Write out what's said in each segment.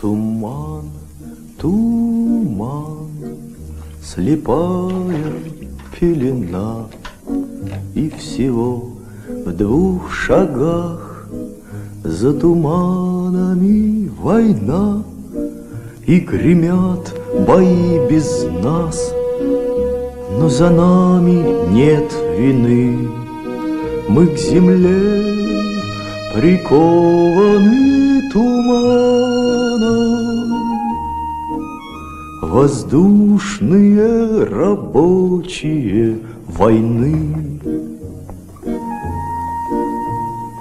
Туман, туман, слепая пелена, И всего в двух шагах За туманами война, И гремят бои без нас, Но за нами нет вины. Мы к земле прикованы туманом. Воздушные рабочие войны.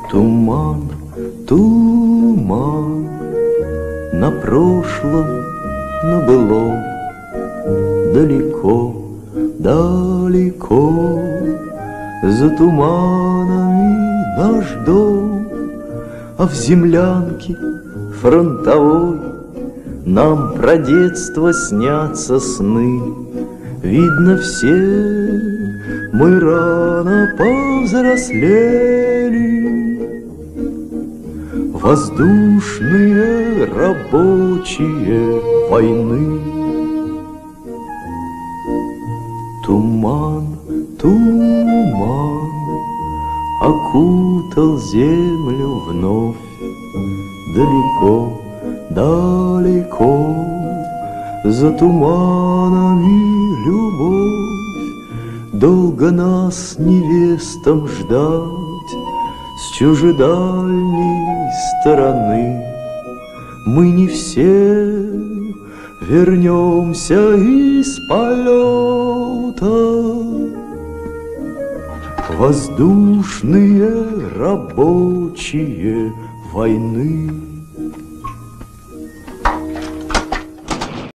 Туман, туман, на прошлом, на былом, далеко, далеко, за туманами наш дом, а в землянке фронтовой Нам про детство снятся сны. Видно, все мы рано повзрослели. Воздушные рабочие войны. Туман, туман Окутал землю вновь Далеко, далеко За туманами любовь Долго нас невестам ждать С чужедальней стороны Мы не все вернемся из полета. Воздушные рабочие войны.